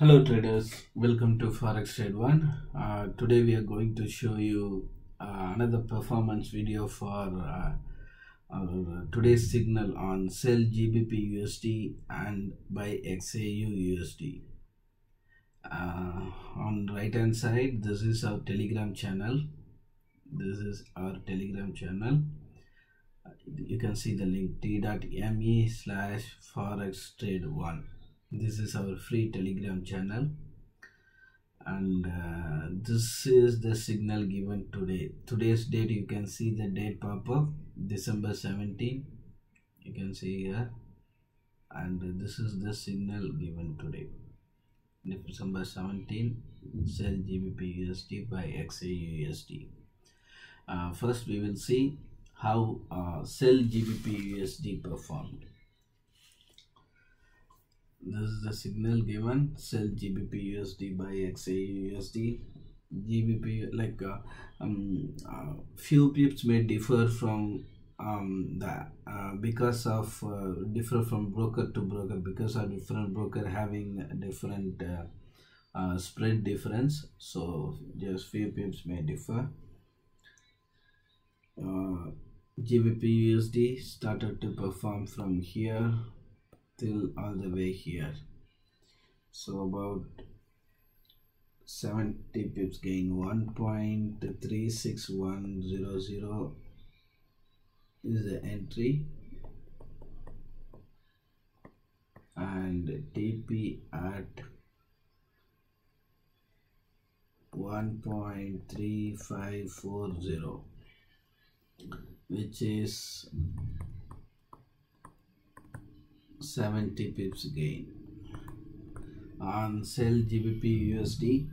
Hello traders, welcome to Forex Trade One. Uh, today we are going to show you uh, another performance video for uh, our today's signal on sell GBP USD and buy XAU USD. Uh, on right hand side, this is our Telegram channel. This is our Telegram channel. You can see the link t.me slash Forex Trade One this is our free telegram channel. And uh, this is the signal given today. Today's date you can see the date pop up december 17 you can see here. And this is the signal given today. December 17 sell gbp usd buy xau usd uh, first we will see how uh, sell gbp usd performed this is the signal given sell gbp usd buy xau usd gbp like uh, um, uh, few pips may differ from um the uh, because of uh, differ from broker to broker because of different broker having different uh, uh, spread difference. So just few pips may differ. Uh, gbp usd started to perform from here till all the way here. So about 70 pips gain 1.36100 is the entry. And TP at 1.3540 which is 70 pips gain. On sell gbp usd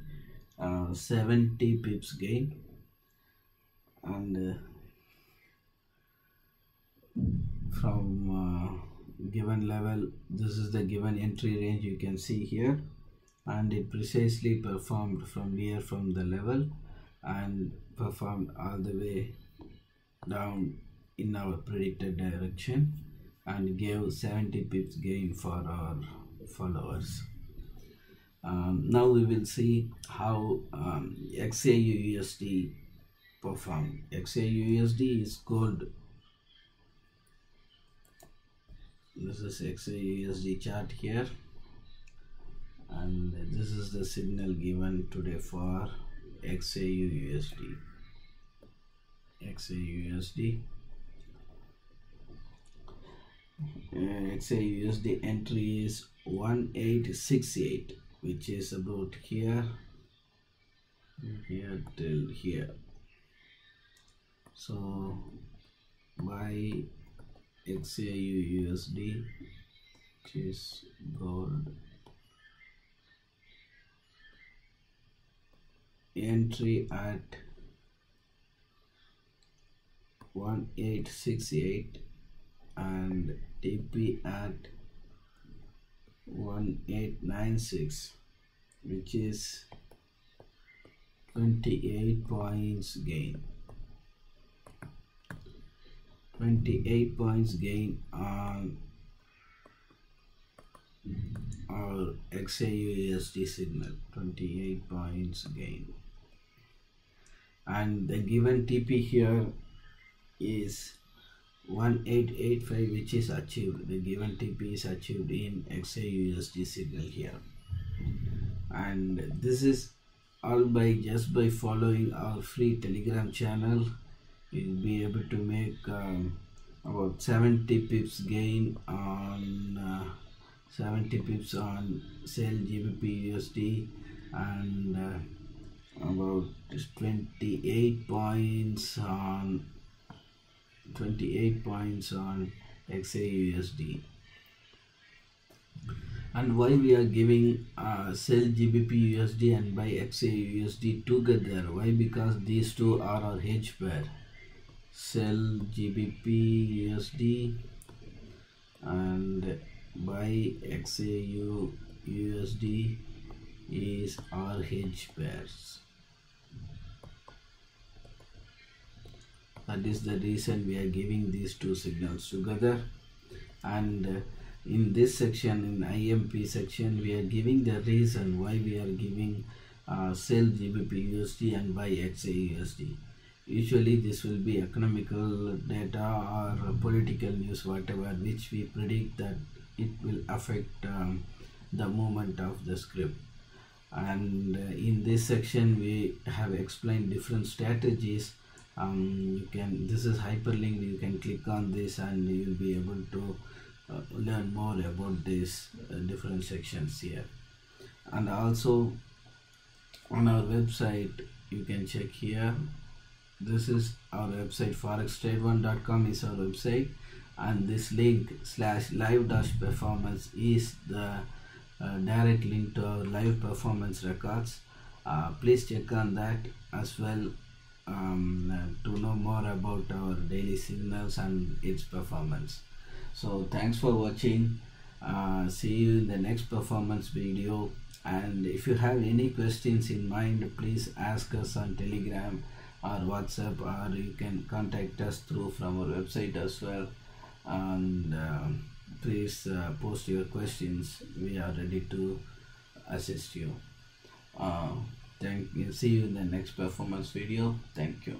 uh, 70 pips gain. And uh, from uh, given level this is the given entry range you can see here. And it precisely performed from here from the level and performed all the way down in our predicted direction and gave 70 pips gain for our followers. Um, now we will see how um, XAU USD performed. XAU is called this is XAUUSD chart here and this is the signal given today for XAU USD. USD uh, say USD entry is 1868 which is about here. Here till here. So buy XAU USD which is gold. Entry at 1868 and TP at 1896 which is 28 points gain. 28 points gain on our XAU USD signal. 28 points gain. And the given TP here is 1885 which is achieved. The given TP is achieved in XAUSD signal here. And this is all by just by following our free telegram channel you'll be able to make um, about 70 pips gain on uh, 70 pips on sell GBP USD and uh, about 28 points on 28 points on XAUSD and why we are giving uh, sell GBP USD and buy XAUSD together? Why? Because these two are our hedge pair. Sell GBP USD and buy XAU USD is our hedge pairs that is the reason we are giving these two signals together. And uh, in this section in IMP section we are giving the reason why we are giving uh, sell GBP USD and buy XA USD usually this will be economical data or political news whatever which we predict that it will affect um, the movement of the script. And uh, in this section we have explained different strategies um, you can this is hyperlink you can click on this and you will be able to uh, learn more about these uh, different sections here. And also on our website you can check here. This is our website. forextrade1.com is our website. And this link slash live dash performance is the uh, direct link to our live performance records. Uh, please check on that as well um, to know more about our daily signals and its performance. So thanks for watching. Uh, see you in the next performance video. And if you have any questions in mind please ask us on telegram or whatsapp or you can contact us through from our website as well. And uh, please uh, post your questions. We are ready to assist you. Uh, thank you see you in the next performance video. Thank you